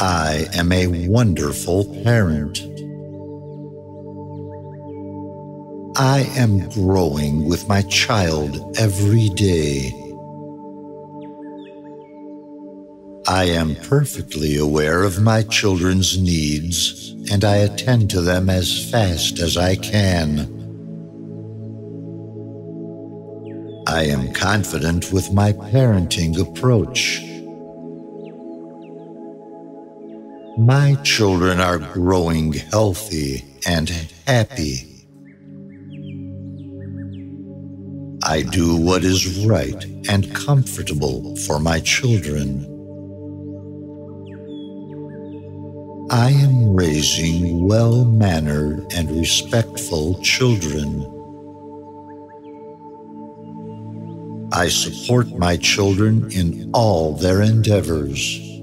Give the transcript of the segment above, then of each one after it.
I am a wonderful parent. I am growing with my child every day. I am perfectly aware of my children's needs and I attend to them as fast as I can. I am confident with my parenting approach. My children are growing healthy and happy. I do what is right and comfortable for my children. I am raising well mannered and respectful children. I support my children in all their endeavors.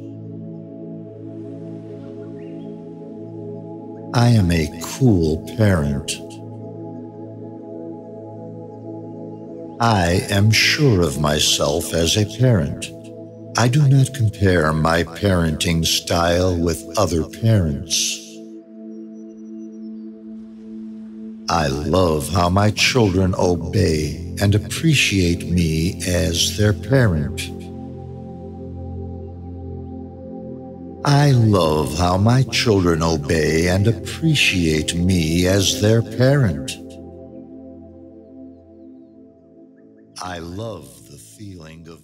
I am a cool parent. I am sure of myself as a parent. I do not compare my parenting style with other parents. I love how my children obey and appreciate me as their parent. I love how my children obey and appreciate me as their parent. I love the feeling of